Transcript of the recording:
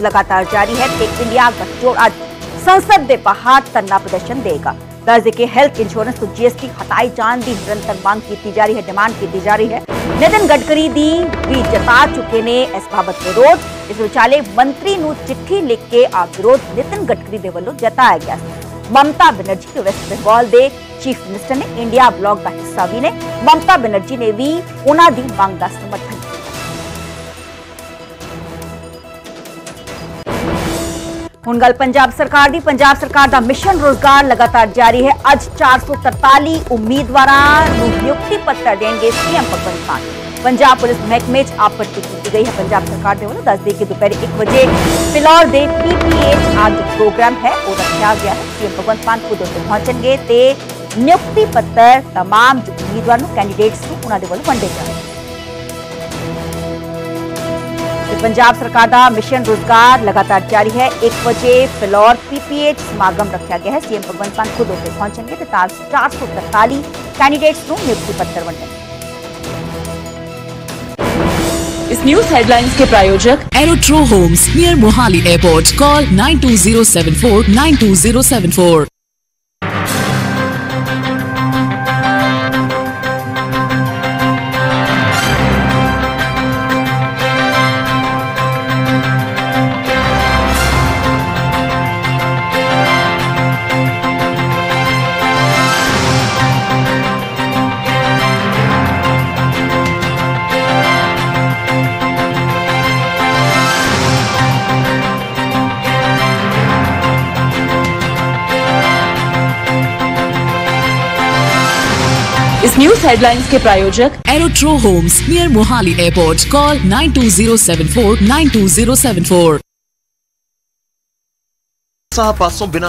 लगातार जारी है टेक इंडिया गठजोड़ आज संसद दे बाहर धरना प्रदर्शन देगा। दर्ज के हेल्थ इंश्योरेंस को जीएसटी हटाई जान दी। निरंतर मांग की जा रही है, डिमांड की जा रही है। नितिन गडकरी दी भी जता चुके ने इस बाबत विरोध। इस विचाले मंत्री नु चिट्ठी लिख के आप विरोध नितिन गडकरी दे वालों जताया गया ममता बनर्जी के West Bengal the chief minister ने इंडिया ब्लॉक का हिस्सा भी ने। ममता बनर्जी ने भी उन्होंने मांग का समर्थन ਹੁਣ ਗੱਲ ਪੰਜਾਬ ਸਰਕਾਰ ਦੀ ਪੰਜਾਬ ਸਰਕਾਰ ਦਾ ਮਿਸ਼ਨ ਰੋਜ਼ਗਾਰ ਲਗਾਤਾਰ ਜਾਰੀ ਹੈ ਅੱਜ 443 ਉਮੀਦਵਾਰਾਂ ਨੂੰ ਨਿਯੁਕਤੀ ਪੱਤਰ ਦੇਣਗੇ ਸੀਐਮ ਭਗਵੰਤ ਮਾਨ ਪੰਜਾਬ ਪੁਲਿਸ ਮਹਿਕਮੇ 'ਚ ਆਪਰਤੀ ਕੀਤੀ ਗਈ ਹੈ ਪੰਜਾਬ ਸਰਕਾਰ ਦੇ ਵੱਲੋਂ ਦੱਸ ਦੇ ਕਿ ਦੁਪਹਿਰ 1 ਵਜੇ ਫਿਲੌਰ ਦੇ ਪੀਪੀਐਚ ਅੱਜ ਪ੍ਰੋਗਰਾਮ ਹੈ ਉਹ ਰੱਖਿਆ ਗਿਆ ਹੈ ਸੀਐਮ ਭਗਵੰਤ ਮਾਨ ਖੁਦ ਉੱਥੇ ਪਹੁੰਚਣਗੇ ਤੇ ਨਿਯੁਕਤੀ ਪੱਤਰ तमाम ਜੋ ਉਮੀਦਵਾਰ ਨੂੰ ਕੈਂਡੀਡੇਟਸ ਨੂੰ ਉਹਨਾਂ ਦੇ ਵੱਲੋਂ ਵੰਡੇ ਜਾਣਗੇ ਤੇ ਪੰਜਾਬ ਸਰਕਾਰ ਦਾ ਮਿਸ਼ਨ ਰੋਜ਼ਗਾਰ ਲਗਾਤਾਰ ਜਾਰੀ ਹੈ 1 ਵਜੇ ਫਿਲੌਰ ਪੀਪੀਐਚ ਸਮਾਗਮ ਰੱਖਿਆ ਗਿਆ ਹੈ ਸੀਐਮ ਭਗਵੰਤ ਮਾਨ ਖੁਦ ਉੱਥੇ ਪਹੁੰਚਣਗੇ ਤੇ ਤਾਂ 443 ਕੈਂਡੀਡੇਟਸ ਨੂੰ ਨਿਯੁਕਤੀ ਪੱਤਰ ਵੰਡਣਗੇ इस न्यूज हेडलाइंस के प्रायोजक Aerotro Homes near Mohali Airport. Call 92074 इस न्यूज़ हेडलाइंस के प्रायोजक Aerotro homes near Mohali airport call nine two zero seven four nine two zero seven four पाँच बिना